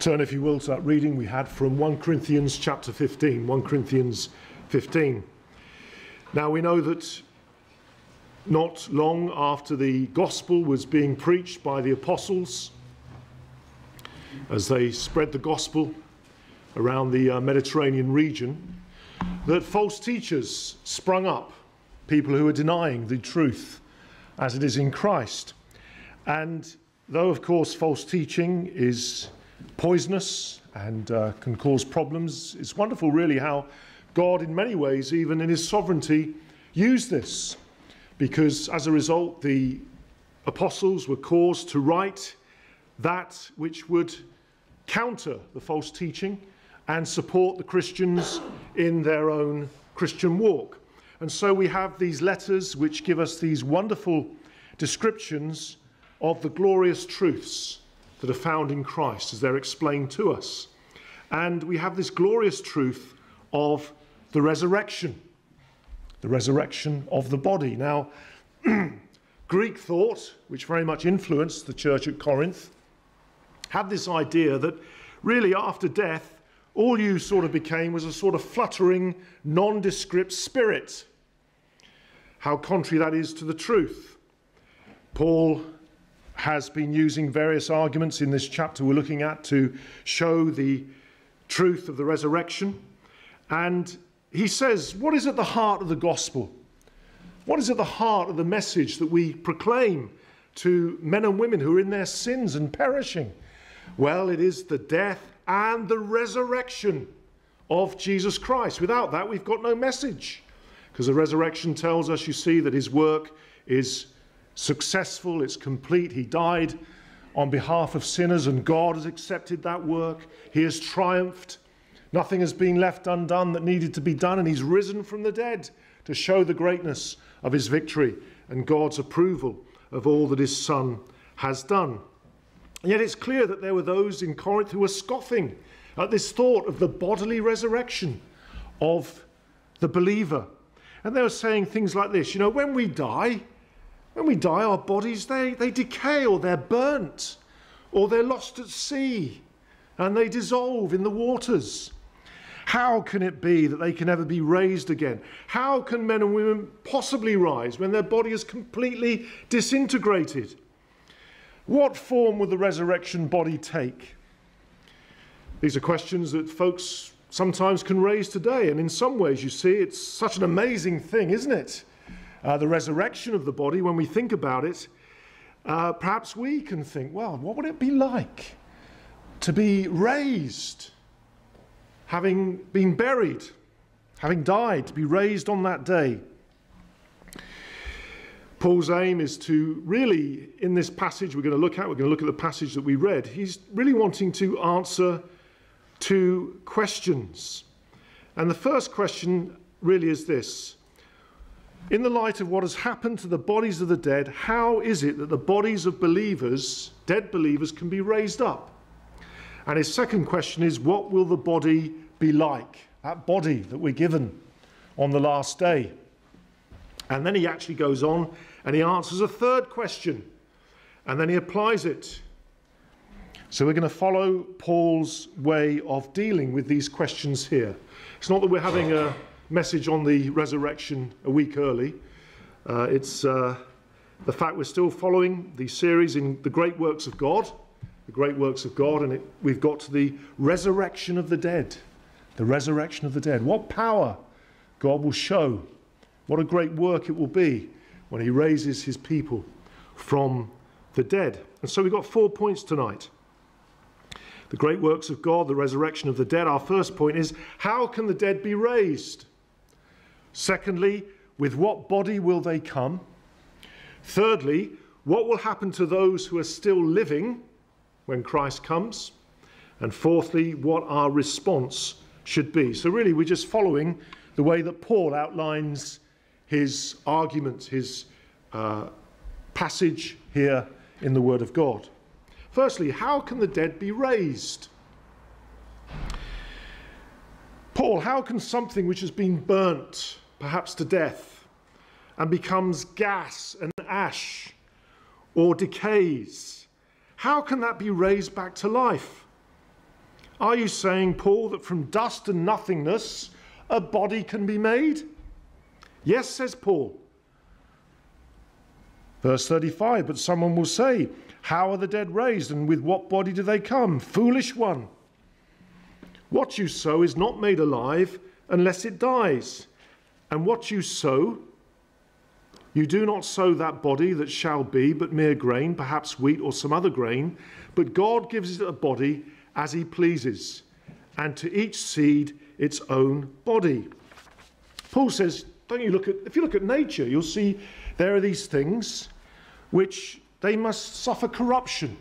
Turn, if you will, to that reading we had from 1 Corinthians chapter 15. 1 Corinthians 15. Now we know that not long after the gospel was being preached by the apostles, as they spread the gospel around the uh, Mediterranean region, that false teachers sprung up, people who were denying the truth as it is in Christ. And though, of course, false teaching is poisonous and uh, can cause problems. It's wonderful, really, how God, in many ways, even in his sovereignty, used this. Because as a result, the apostles were caused to write that which would counter the false teaching and support the Christians in their own Christian walk. And so we have these letters which give us these wonderful descriptions of the glorious truths that are found in Christ as they're explained to us. And we have this glorious truth of the resurrection, the resurrection of the body. Now, Greek thought, which very much influenced the church at Corinth, had this idea that really after death, all you sort of became was a sort of fluttering, nondescript spirit. How contrary that is to the truth. Paul has been using various arguments in this chapter we're looking at to show the truth of the resurrection. And he says, What is at the heart of the gospel? What is at the heart of the message that we proclaim to men and women who are in their sins and perishing? Well, it is the death and the resurrection of Jesus Christ. Without that, we've got no message. Because the resurrection tells us, you see, that his work is successful, it's complete. He died on behalf of sinners, and God has accepted that work. He has triumphed. Nothing has been left undone that needed to be done, and He's risen from the dead to show the greatness of His victory and God's approval of all that His Son has done. And yet it's clear that there were those in Corinth who were scoffing at this thought of the bodily resurrection of the believer. And they were saying things like this you know, when we die, when we die, our bodies, they, they decay or they're burnt or they're lost at sea and they dissolve in the waters. How can it be that they can ever be raised again? How can men and women possibly rise when their body is completely disintegrated? What form will the resurrection body take? These are questions that folks sometimes can raise today, and in some ways, you see, it's such an amazing thing, isn't it? Uh, the resurrection of the body, when we think about it, uh, perhaps we can think, well, what would it be like to be raised, having been buried, having died, to be raised on that day? Paul's aim is to really, in this passage we're going to look at, we're going to look at the passage that we read, he's really wanting to answer two questions. And the first question really is this in the light of what has happened to the bodies of the dead, how is it that the bodies of believers, dead believers, can be raised up? And his second question is, what will the body be like? That body that we're given on the last day. And then he actually goes on and he answers a third question. And then he applies it. So we're going to follow Paul's way of dealing with these questions here. It's not that we're having a message on the resurrection a week early. Uh, it's uh, the fact we're still following the series in the great works of God, the great works of God, and it, we've got to the resurrection of the dead. The resurrection of the dead. What power God will show. What a great work it will be when He raises His people from the dead. And so we've got four points tonight the great works of God, the resurrection of the dead. Our first point is how can the dead be raised? Secondly, with what body will they come? Thirdly, what will happen to those who are still living when Christ comes? And fourthly, what our response should be. So, really, we're just following the way that Paul outlines his argument, his uh, passage here in the Word of God. Firstly, how can the dead be raised? Paul, how can something which has been burnt perhaps to death, and becomes gas and ash or decays, how can that be raised back to life? Are you saying, Paul, that from dust and nothingness a body can be made? Yes, says Paul. Verse 35 But someone will say, How are the dead raised, and with what body do they come? Foolish one. What you sow is not made alive unless it dies. And what you sow, you do not sow that body that shall be, but mere grain, perhaps wheat or some other grain, but God gives it a body as he pleases, and to each seed its own body. Paul says, don't you look at, if you look at nature, you'll see there are these things which they must suffer corruption.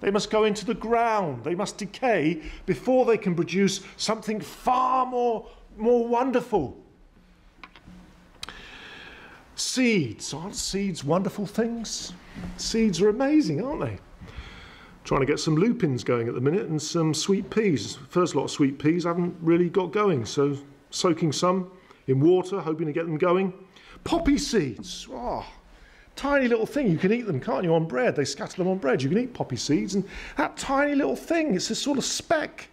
They must go into the ground. They must decay before they can produce something far more, more wonderful. Seeds. Aren't seeds wonderful things? Seeds are amazing, aren't they? Trying to get some lupins going at the minute and some sweet peas. First lot of sweet peas I haven't really got going, so soaking some in water, hoping to get them going. Poppy seeds. Oh, tiny little thing. You can eat them, can't you, on bread? They scatter them on bread. You can eat poppy seeds. And that tiny little thing, it's this sort of speck.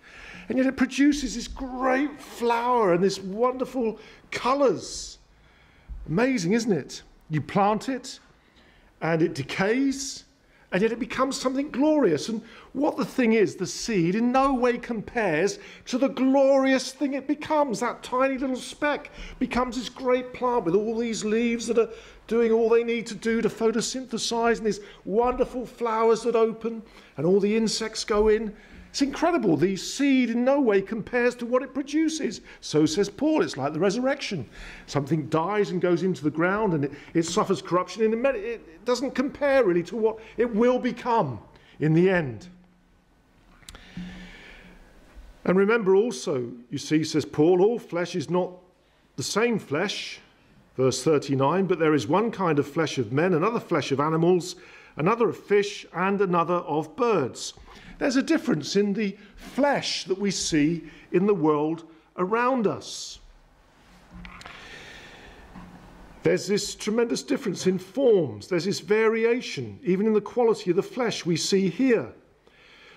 And yet it produces this great flower and this wonderful colours. Amazing, isn't it? You plant it and it decays and yet it becomes something glorious. And what the thing is, the seed in no way compares to the glorious thing it becomes. That tiny little speck becomes this great plant with all these leaves that are doing all they need to do to photosynthesize, and these wonderful flowers that open, and all the insects go in. It's incredible. The seed in no way compares to what it produces. So says Paul. It's like the resurrection. Something dies and goes into the ground and it, it suffers corruption. It, it doesn't compare really to what it will become in the end. And remember also, you see, says Paul, all flesh is not the same flesh. Verse 39 But there is one kind of flesh of men, another flesh of animals, another of fish, and another of birds. There's a difference in the flesh that we see in the world around us. There's this tremendous difference in forms. There's this variation, even in the quality of the flesh we see here.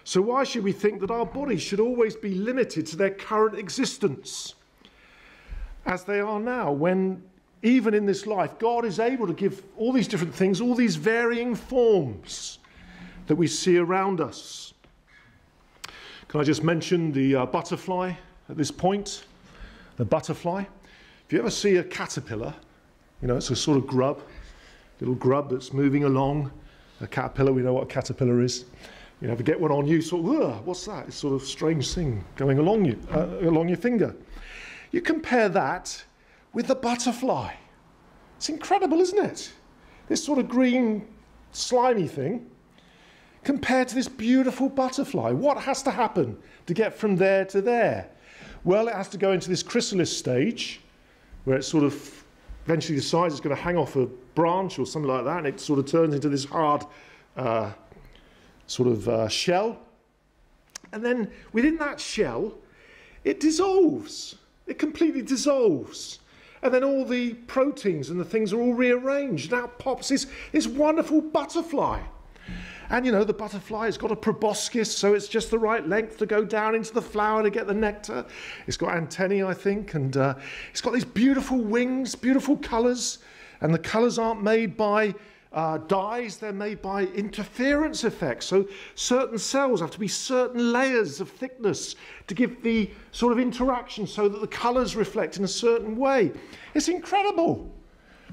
So, why should we think that our bodies should always be limited to their current existence as they are now, when even in this life, God is able to give all these different things, all these varying forms that we see around us? Can I just mention the uh, butterfly at this point? The butterfly. If you ever see a caterpillar, you know, it's a sort of grub, little grub that's moving along. A caterpillar, we know what a caterpillar is. You ever get one on you, sort of, what's that? It's sort of strange thing going along you, uh, along your finger. You compare that with the butterfly. It's incredible, isn't it? This sort of green, slimy thing compared to this beautiful butterfly. What has to happen to get from there to there? Well, it has to go into this chrysalis stage where it sort of eventually decides it's going to hang off a branch or something like that, and it sort of turns into this hard uh, sort of uh, shell. And then within that shell, it dissolves. It completely dissolves. And then all the proteins and the things are all rearranged. Now pops this, this wonderful butterfly. And you know, the butterfly has got a proboscis, so it's just the right length to go down into the flower to get the nectar. It's got antennae, I think, and uh, it's got these beautiful wings, beautiful colours. And the colours aren't made by uh, dyes, they're made by interference effects. So certain cells have to be certain layers of thickness to give the sort of interaction so that the colours reflect in a certain way. It's incredible.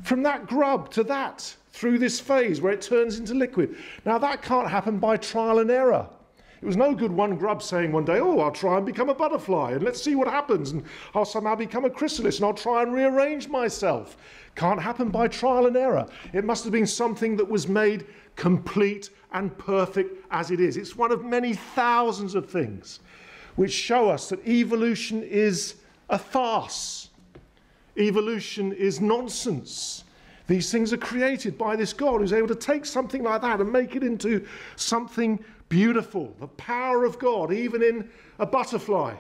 From that grub to that through this phase where it turns into liquid. Now, that can't happen by trial and error. It was no good one grub saying one day, Oh, I'll try and become a butterfly and let's see what happens. And I'll somehow become a chrysalis and I'll try and rearrange myself. Can't happen by trial and error. It must have been something that was made complete and perfect as it is. It's one of many thousands of things which show us that evolution is a farce, evolution is nonsense. These things are created by this God who's able to take something like that and make it into something beautiful. The power of God, even in a butterfly,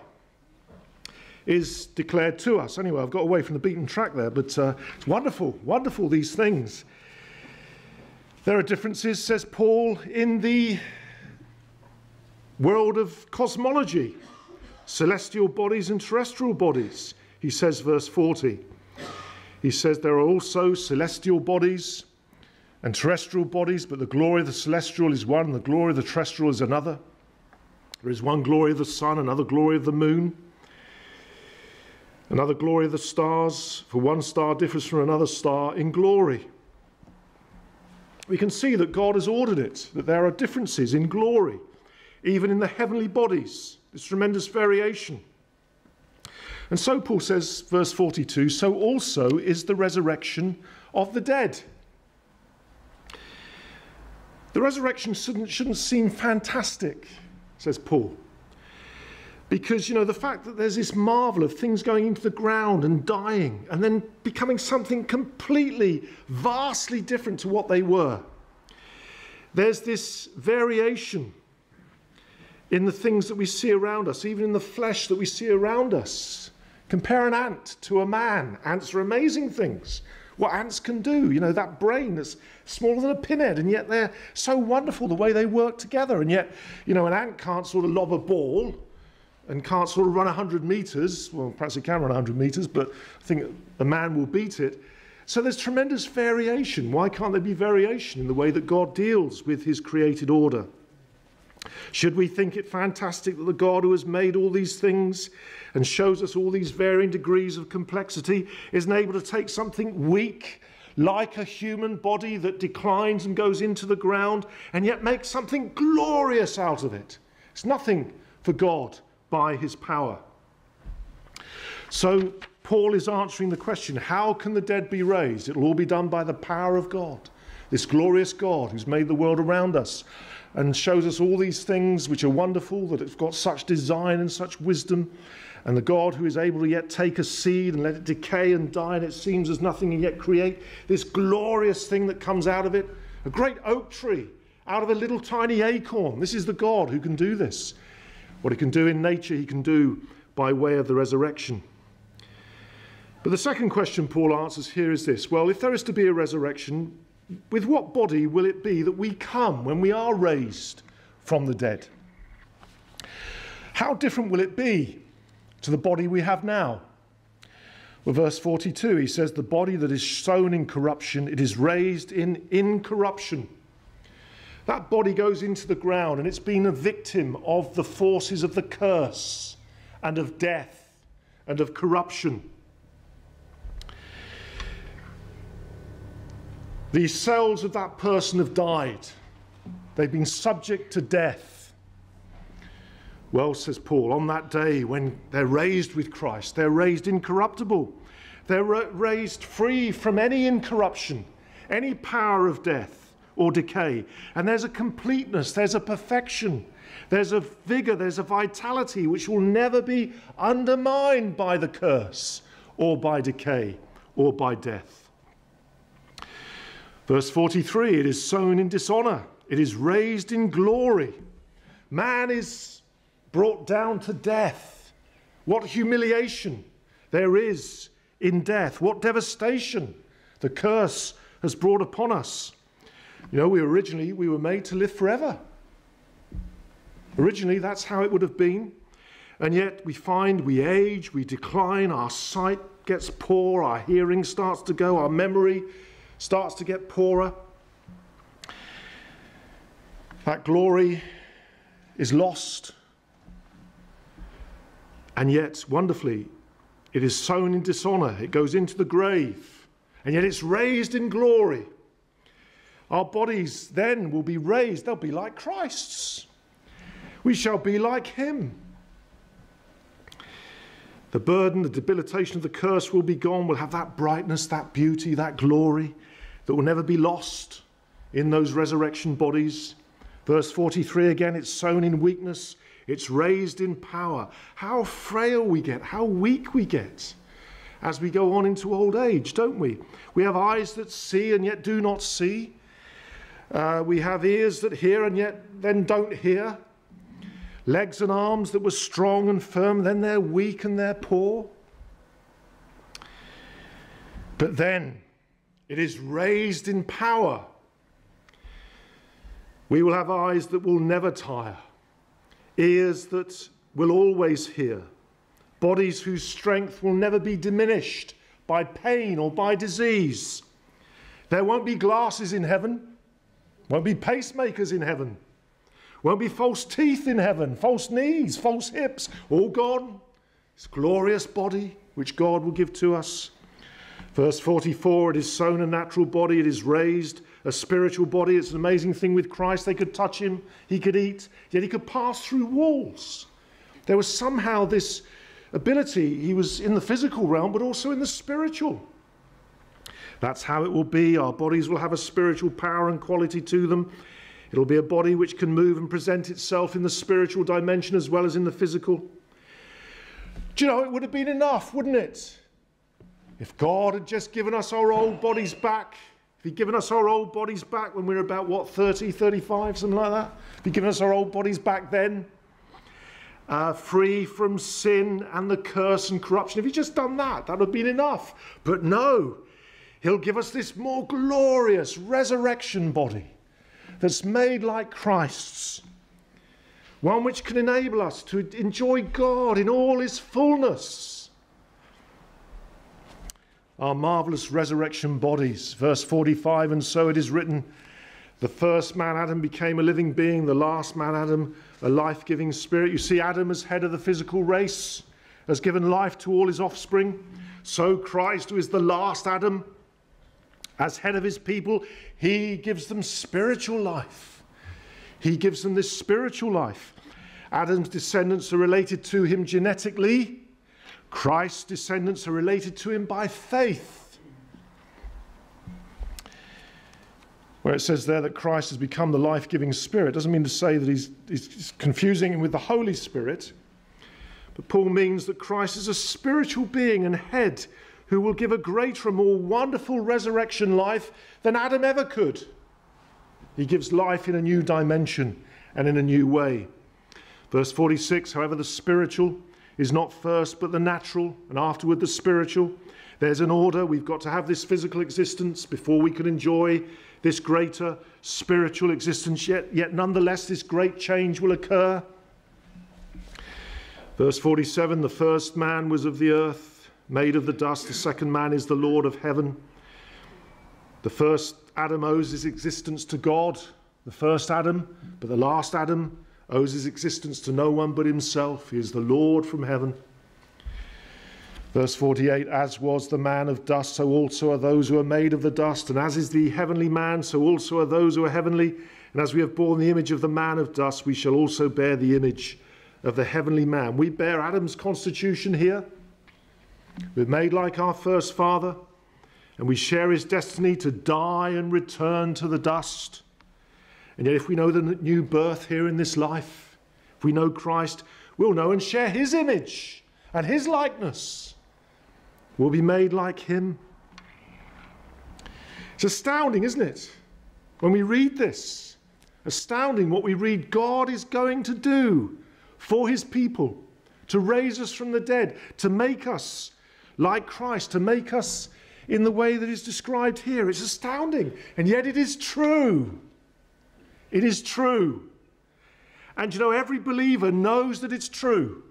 is declared to us. Anyway, I've got away from the beaten track there, but uh, it's wonderful, wonderful, these things. There are differences, says Paul, in the world of cosmology. celestial bodies and terrestrial bodies. He says, verse 40. He says, There are also celestial bodies and terrestrial bodies, but the glory of the celestial is one, the glory of the terrestrial is another. There is one glory of the sun, another glory of the moon, another glory of the stars, for one star differs from another star in glory. We can see that God has ordered it, that there are differences in glory, even in the heavenly bodies. This tremendous variation. And so Paul says, verse 42 so also is the resurrection of the dead. The resurrection shouldn't, shouldn't seem fantastic, says Paul. Because, you know, the fact that there's this marvel of things going into the ground and dying and then becoming something completely, vastly different to what they were. There's this variation in the things that we see around us, even in the flesh that we see around us. Compare an ant to a man. Ants are amazing things what ants can do. You know, that brain that's smaller than a pinhead, and yet they're so wonderful the way they work together. And yet, you know, an ant can't sort of lob a ball and can't sort of run 100 meters. Well, perhaps it can run 100 meters, but I think a man will beat it. So there's tremendous variation. Why can't there be variation in the way that God deals with his created order? Should we think it fantastic that the God who has made all these things and shows us all these varying degrees of complexity isn't able to take something weak like a human body that declines and goes into the ground and yet make something glorious out of it? It's nothing for God by his power. So, Paul is answering the question how can the dead be raised? It'll all be done by the power of God, this glorious God who's made the world around us and shows us all these things which are wonderful, that it's got such design and such wisdom. And the God who is able to yet take a seed and let it decay and die, and it seems as nothing, and yet create this glorious thing that comes out of it a great oak tree out of a little tiny acorn. This is the God who can do this. What he can do in nature, he can do by way of the resurrection. But the second question Paul answers here is this well, if there is to be a resurrection, with what body will it be that we come when we are raised from the dead? How different will it be to the body we have now? Well, verse 42, he says, The body that is sown in corruption, it is raised in incorruption. That body goes into the ground and it's been a victim of the forces of the curse and of death and of corruption. The cells of that person have died. They've been subject to death. Well, says Paul, on that day when they're raised with Christ, they're raised incorruptible. They're raised free from any incorruption, any power of death or decay. And there's a completeness, there's a perfection, there's a vigor, there's a vitality which will never be undermined by the curse or by decay or by death. Verse 43 it is sown in dishonor, it is raised in glory. Man is brought down to death. What humiliation there is in death. What devastation the curse has brought upon us. You know, we originally we were made to live forever. Originally, that's how it would have been. And yet we find we age, we decline, our sight gets poor, our hearing starts to go, our memory starts to get poorer. That glory is lost. And yet, wonderfully, it is sown in dishonor. It goes into the grave. And yet it's raised in glory. Our bodies then will be raised. They'll be like Christ's. We shall be like him. The burden, the debilitation of the curse will be gone. We'll have that brightness, that beauty, that glory that will never be lost in those resurrection bodies. Verse 43 again, it's sown in weakness, it's raised in power. How frail we get, how weak we get as we go on into old age, don't we? We have eyes that see and yet do not see. Uh, we have ears that hear and yet then don't hear. Legs and arms that were strong and firm, then they're weak and they're poor. But then, it is raised in power. We will have eyes that will never tire, ears that will always hear, bodies whose strength will never be diminished by pain or by disease. There won't be glasses in heaven, won't be pacemakers in heaven, won't be false teeth in heaven, false knees, false hips, all gone. This glorious body which God will give to us. Verse 44 it is sown a natural body, it is raised a spiritual body. It's an amazing thing with Christ. They could touch him, he could eat, yet he could pass through walls. There was somehow this ability. He was in the physical realm, but also in the spiritual. That's how it will be. Our bodies will have a spiritual power and quality to them. It'll be a body which can move and present itself in the spiritual dimension as well as in the physical. Do you know, it would have been enough, wouldn't it? If God had just given us our old bodies back, if He'd given us our old bodies back when we were about, what, 30, 35, something like that? If He'd given us our old bodies back then, uh, free from sin and the curse and corruption, if He'd just done that, that would have been enough. But no, He'll give us this more glorious resurrection body that's made like Christ's, one which can enable us to enjoy God in all His fullness. Our marvelous resurrection bodies. Verse 45 And so it is written, the first man, Adam, became a living being, the last man, Adam, a life giving spirit. You see, Adam, as head of the physical race, has given life to all his offspring. So Christ, who is the last Adam, as head of his people, he gives them spiritual life. He gives them this spiritual life. Adam's descendants are related to him genetically, Christ's descendants are related to him by faith. Where it says there that Christ has become the life giving Spirit, doesn't mean to say that he's, he's confusing him with the Holy Spirit. But Paul means that Christ is a spiritual being and head who will give a greater and more wonderful resurrection life than Adam ever could. He gives life in a new dimension and in a new way. Verse 46 however, the spiritual is not first but the natural, and afterward the spiritual. There's an order. We've got to have this physical existence before we can enjoy this greater spiritual existence, yet, yet nonetheless, this great change will occur. Verse 47 The first man was of the earth made of the dust. The second man is the Lord of heaven. The first Adam owes his existence to God, the first Adam, but the last Adam owes his existence to no one but himself. He is the Lord from heaven. Verse 48 As was the man of dust, so also are those who are made of the dust. And as is the heavenly man, so also are those who are heavenly. And as we have borne the image of the man of dust, we shall also bear the image of the heavenly man. We bear Adam's constitution here. We're made like our first father, and we share his destiny to die and return to the dust. And yet, if we know the new birth here in this life, if we know Christ, we'll know and share his image and his likeness. We'll be made like him. It's astounding, isn't it? When we read this, astounding what we read God is going to do for his people to raise us from the dead, to make us like Christ, to make us in the way that is described here. It's astounding, and yet it is true. It is true. And you know, every believer knows that it's true.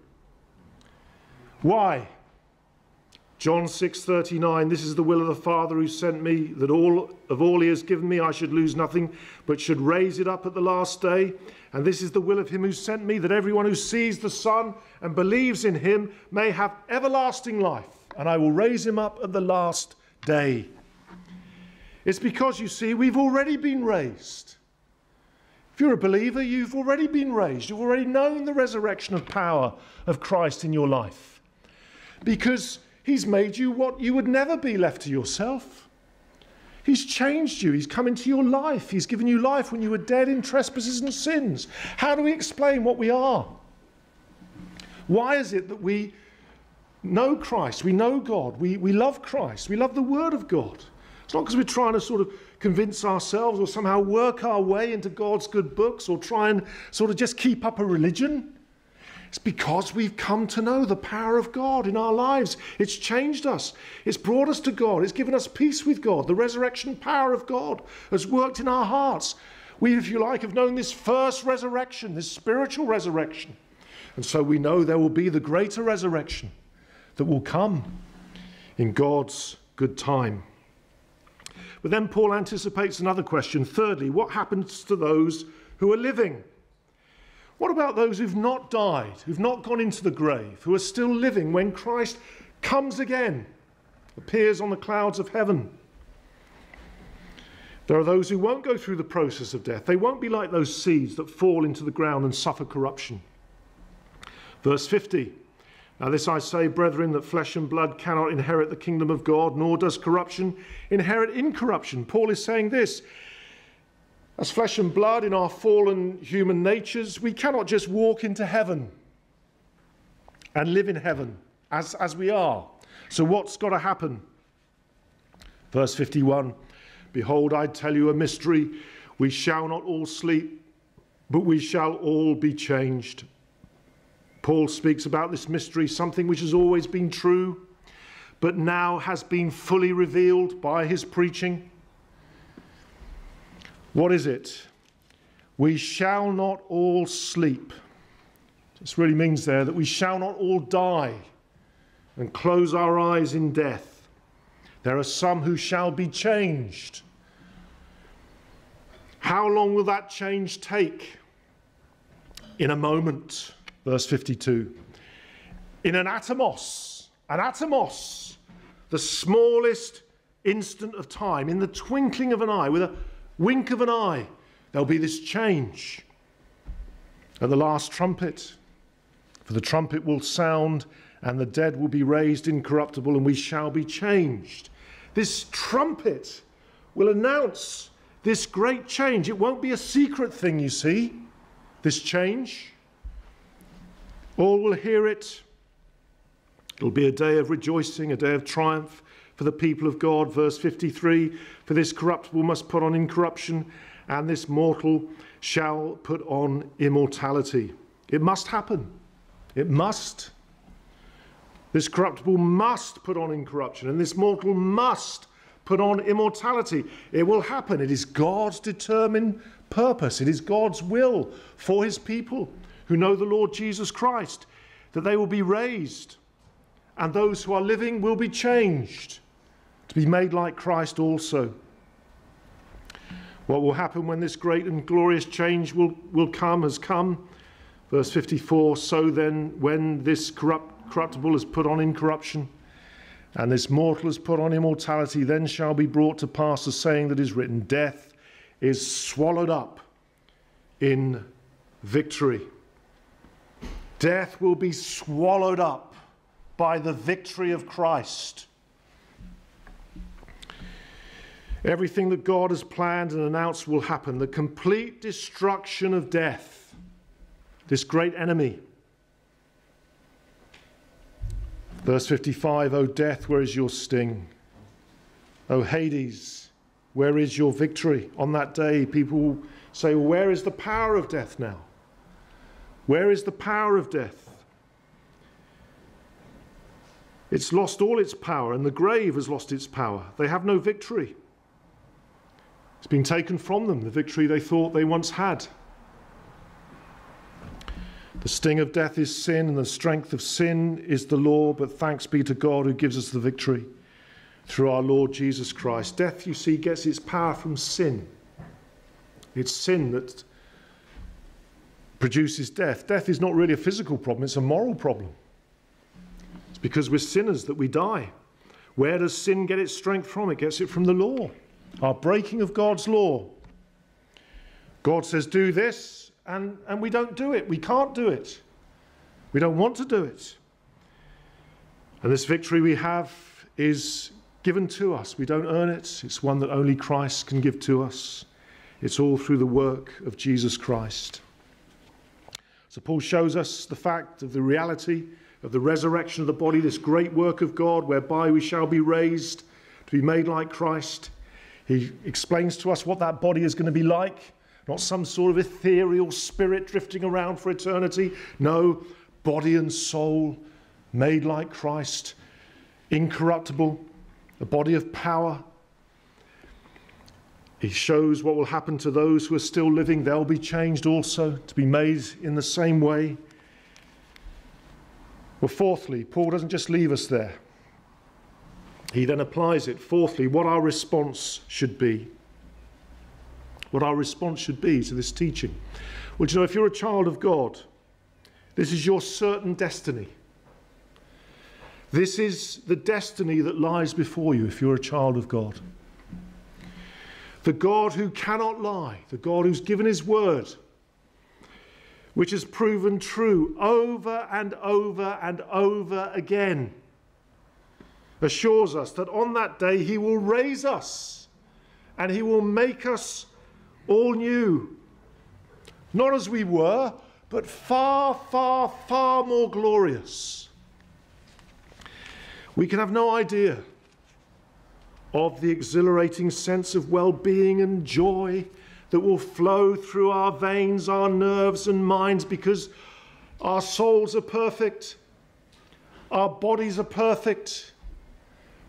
Why? John 6:39 This is the will of the Father who sent me that all of all he has given me I should lose nothing but should raise it up at the last day and this is the will of him who sent me that everyone who sees the Son and believes in him may have everlasting life and I will raise him up at the last day. It's because, you see, we've already been raised. If you're a believer, you've already been raised. You've already known the resurrection of power of Christ in your life. Because he's made you what you would never be left to yourself. He's changed you. He's come into your life. He's given you life when you were dead in trespasses and sins. How do we explain what we are? Why is it that we know Christ, we know God, we, we love Christ, we love the Word of God. It's not because we're trying to sort of convince ourselves or somehow work our way into God's good books or try and sort of just keep up a religion. It's because we've come to know the power of God in our lives. It's changed us. It's brought us to God. It's given us peace with God. The resurrection power of God has worked in our hearts. We, if you like, have known this first resurrection, this spiritual resurrection. And so we know there will be the greater resurrection that will come in God's good time. But then Paul anticipates another question. Thirdly, what happens to those who are living? What about those who've not died, who've not gone into the grave, who are still living when Christ comes again, appears on the clouds of heaven? There are those who won't go through the process of death. They won't be like those seeds that fall into the ground and suffer corruption. Verse 50 Now, this I say, brethren, that flesh and blood cannot inherit the kingdom of God, nor does corruption inherit incorruption. Paul is saying this. As flesh and blood in our fallen human natures, we cannot just walk into heaven and live in heaven as, as we are. So, what's got to happen? Verse 51 Behold, I tell you a mystery. We shall not all sleep, but we shall all be changed. Paul speaks about this mystery, something which has always been true, but now has been fully revealed by his preaching. What is it? We shall not all sleep. This really means there that we shall not all die and close our eyes in death. There are some who shall be changed. How long will that change take? In a moment, verse 52. In an atomos, an atomos, the smallest instant of time, in the twinkling of an eye, with a wink of an eye, there'll be this change. At the last trumpet, for the trumpet will sound, and the dead will be raised incorruptible, and we shall be changed. This trumpet will announce this great change. It won't be a secret thing, you see, this change. All will hear it. It'll be a day of rejoicing, a day of triumph for the people of God. Verse 53 For this corruptible must put on incorruption, and this mortal shall put on immortality. It must happen. It must. This corruptible must put on incorruption, and this mortal must put on immortality. It will happen. It is God's determined purpose, it is God's will for his people who know the Lord Jesus Christ that they will be raised, and those who are living will be changed to be made like Christ also. What will happen when this great and glorious change will, will come has come? Verse 54 So then, when this corrupt, corruptible is put on incorruption, and this mortal is put on immortality, then shall be brought to pass the saying that is written Death is swallowed up in victory. Death will be swallowed up by the victory of Christ. Everything that God has planned and announced will happen. The complete destruction of death, this great enemy. Verse 55 O death, where is your sting? O Hades, where is your victory? On that day, people will say, well, Where is the power of death now? Where is the power of death? It's lost all its power, and the grave has lost its power. They have no victory. It's been taken from them, the victory they thought they once had. The sting of death is sin, and the strength of sin is the law, but thanks be to God who gives us the victory through our Lord Jesus Christ. Death, you see, gets its power from sin. It's sin that produces death. Death is not really a physical problem, it's a moral problem. It's because we're sinners that we die. Where does sin get its strength from? It gets it from the law, our breaking of God's law. God says, Do this, and, and we don't do it. We can't do it. We don't want to do it. And this victory we have is given to us. We don't earn it, it's one that only Christ can give to us. It's all through the work of Jesus Christ. So, Paul shows us the fact of the reality of the resurrection of the body, this great work of God whereby we shall be raised to be made like Christ. He explains to us what that body is going to be like not some sort of ethereal spirit drifting around for eternity. No, body and soul made like Christ, incorruptible, a body of power. He shows what will happen to those who are still living. They'll be changed also to be made in the same way. Well, fourthly, Paul doesn't just leave us there. He then applies it. Fourthly, what our response should be. What our response should be to this teaching. Well, you know, if you're a child of God, this is your certain destiny. This is the destiny that lies before you if you're a child of God. The God who cannot lie, the God who's given his word, which has proven true over and over and over again assures us that on that day he will raise us and he will make us all new. Not as we were, but far, far, far more glorious. We can have no idea of the exhilarating sense of well being and joy that will flow through our veins, our nerves, and minds because our souls are perfect, our bodies are perfect,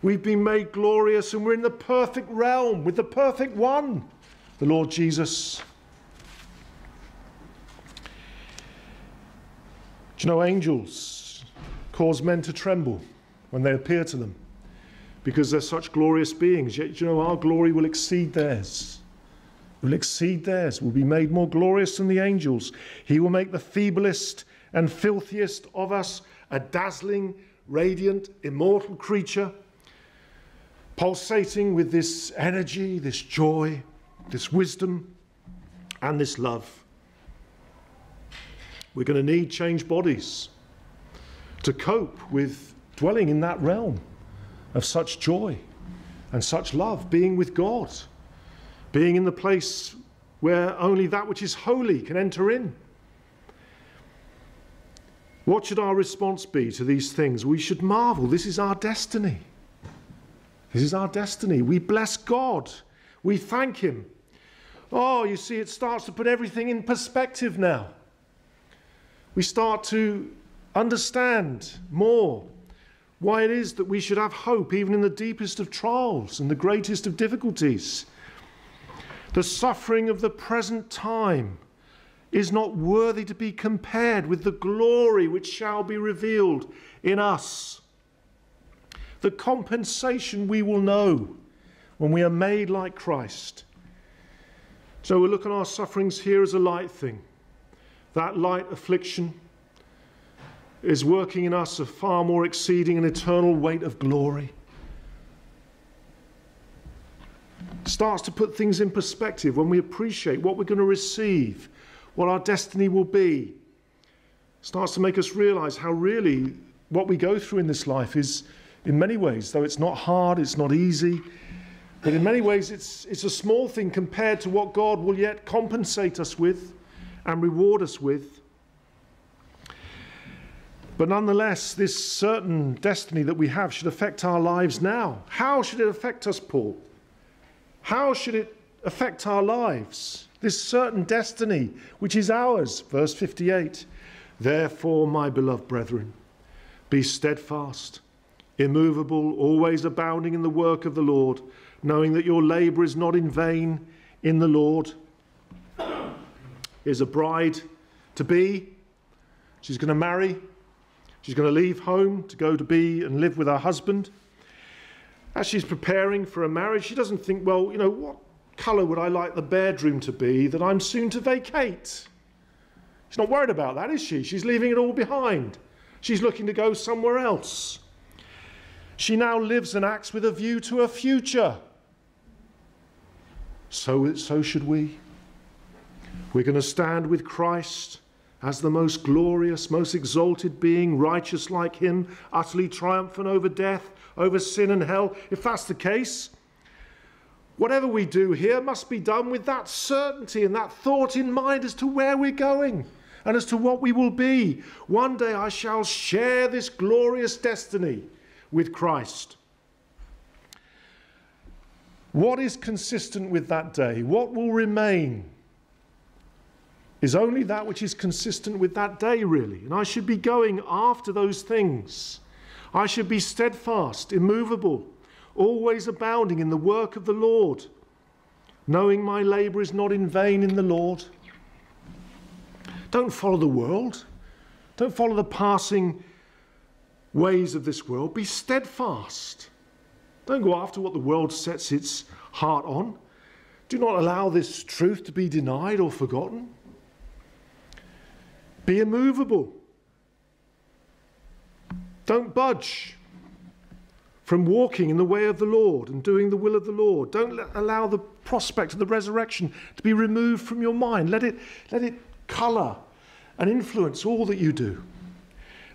We've been made glorious and we're in the perfect realm with the perfect one, the Lord Jesus. Do you know angels cause men to tremble when they appear to them because they're such glorious beings? Yet, you know, our glory will exceed theirs. Will exceed theirs, will be made more glorious than the angels. He will make the feeblest and filthiest of us a dazzling, radiant, immortal creature pulsating with this energy, this joy, this wisdom, and this love. We're going to need changed bodies to cope with dwelling in that realm of such joy and such love, being with God, being in the place where only that which is holy can enter in. What should our response be to these things? We should marvel. This is our destiny. This is our destiny. We bless God. We thank Him. Oh, you see, it starts to put everything in perspective now. We start to understand more why it is that we should have hope even in the deepest of trials and the greatest of difficulties. The suffering of the present time is not worthy to be compared with the glory which shall be revealed in us the compensation we will know when we are made like Christ. So we look on our sufferings here as a light thing. That light affliction is working in us a far more exceeding and eternal weight of glory. Starts to put things in perspective when we appreciate what we're going to receive, what our destiny will be. Starts to make us realize how really what we go through in this life is in many ways, though it's not hard, it's not easy, but in many ways it's, it's a small thing compared to what God will yet compensate us with and reward us with. But nonetheless, this certain destiny that we have should affect our lives now. How should it affect us, Paul? How should it affect our lives? This certain destiny which is ours. Verse 58 Therefore, my beloved brethren, be steadfast immovable, always abounding in the work of the Lord, knowing that your labour is not in vain in the Lord. Is a bride to be. She's going to marry. She's going to leave home to go to be and live with her husband. As she's preparing for a marriage, she doesn't think, well, you know, what colour would I like the bedroom to be that I'm soon to vacate? She's not worried about that, is she? She's leaving it all behind. She's looking to go somewhere else. She now lives and acts with a view to a future. So, so should we. We're going to stand with Christ as the most glorious, most exalted being, righteous like him, utterly triumphant over death, over sin and hell. If that's the case, whatever we do here must be done with that certainty and that thought in mind as to where we're going and as to what we will be. One day I shall share this glorious destiny with Christ. What is consistent with that day? What will remain? Is only that which is consistent with that day, really. And I should be going after those things. I should be steadfast, immovable, always abounding in the work of the Lord, knowing my labour is not in vain in the Lord. Don't follow the world. Don't follow the passing ways of this world. Be steadfast. Don't go after what the world sets its heart on. Do not allow this truth to be denied or forgotten. Be immovable. Don't budge from walking in the way of the Lord and doing the will of the Lord. Don't let, allow the prospect of the resurrection to be removed from your mind. Let it, let it colour and influence all that you do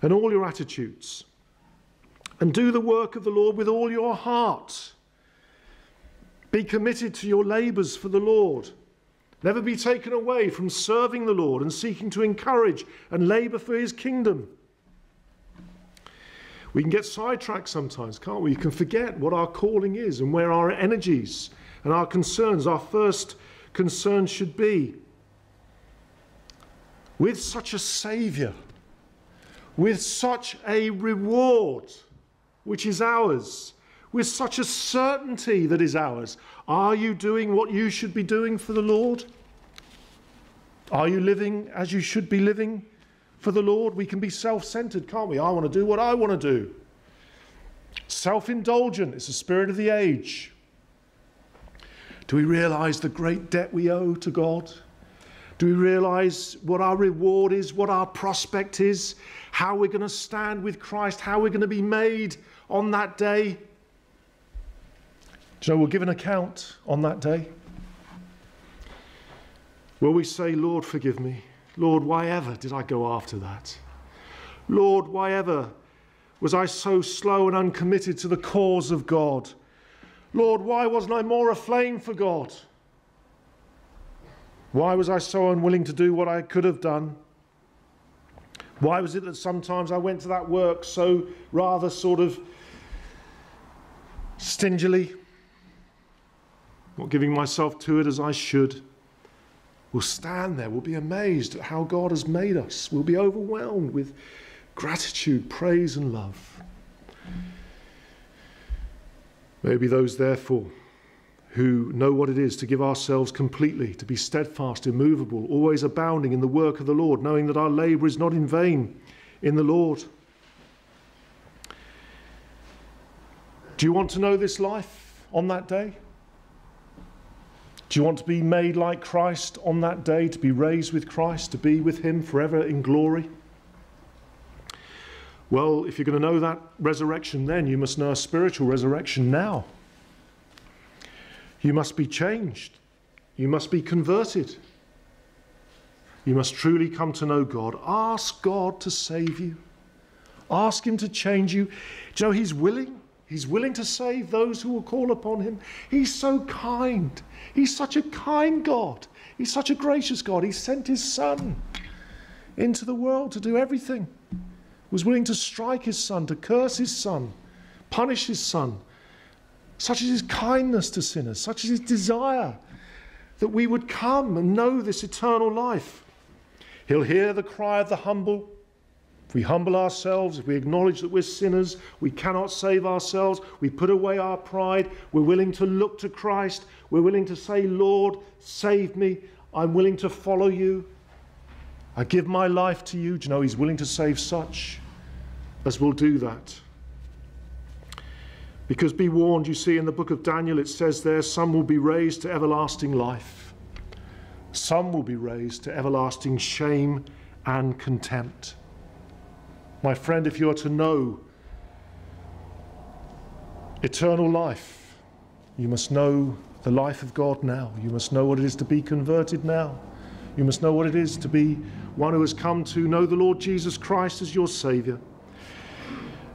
and all your attitudes. And do the work of the Lord with all your heart. Be committed to your labours for the Lord. Never be taken away from serving the Lord and seeking to encourage and labour for his kingdom. We can get sidetracked sometimes, can't we? You can forget what our calling is and where our energies and our concerns, our first concern should be. With such a Saviour, with such a reward which is ours, with such a certainty that is ours, are you doing what you should be doing for the Lord? Are you living as you should be living for the Lord? We can be self centered, can't we? I want to do what I want to do. Self indulgent is the spirit of the age. Do we realize the great debt we owe to God? Do we realize what our reward is, what our prospect is, how we're going to stand with Christ, how we're going to be made on that day? Know we'll give an account on that day? Will we say, Lord, forgive me? Lord, why ever did I go after that? Lord, why ever was I so slow and uncommitted to the cause of God? Lord, why wasn't I more aflame for God? Why was I so unwilling to do what I could have done? Why was it that sometimes I went to that work so rather sort of stingily, not giving myself to it as I should? We'll stand there, we'll be amazed at how God has made us, we'll be overwhelmed with gratitude, praise, and love. Maybe those, therefore, who know what it is to give ourselves completely, to be steadfast, immovable, always abounding in the work of the Lord, knowing that our labour is not in vain in the Lord. Do you want to know this life on that day? Do you want to be made like Christ on that day, to be raised with Christ, to be with Him forever in glory? Well, if you're going to know that resurrection then, you must know a spiritual resurrection now. You must be changed. You must be converted. You must truly come to know God. Ask God to save you. Ask Him to change you. Do you know He's willing? He's willing to save those who will call upon Him. He's so kind. He's such a kind God. He's such a gracious God. He sent His Son into the world to do everything. Was willing to strike His Son, to curse His Son, punish His Son, such is his kindness to sinners, such is his desire that we would come and know this eternal life. He'll hear the cry of the humble. We humble ourselves, if we acknowledge that we're sinners, we cannot save ourselves, we put away our pride, we're willing to look to Christ, we're willing to say, Lord, save me, I'm willing to follow you. I give my life to you. Do you know He's willing to save such as will do that? Because be warned, you see, in the book of Daniel, it says there, some will be raised to everlasting life, some will be raised to everlasting shame and contempt. My friend, if you are to know eternal life, you must know the life of God now. You must know what it is to be converted now. You must know what it is to be one who has come to know the Lord Jesus Christ as your Saviour.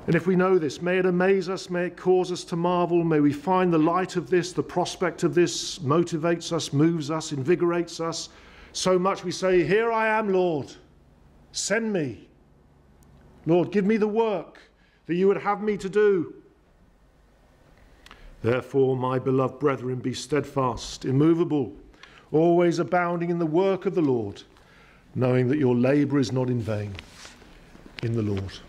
And if we know this, may it amaze us, may it cause us to marvel, may we find the light of this, the prospect of this motivates us, moves us, invigorates us. So much we say, Here I am, Lord, send me. Lord, give me the work that you would have me to do. Therefore, my beloved brethren, be steadfast, immovable, always abounding in the work of the Lord, knowing that your labour is not in vain in the Lord.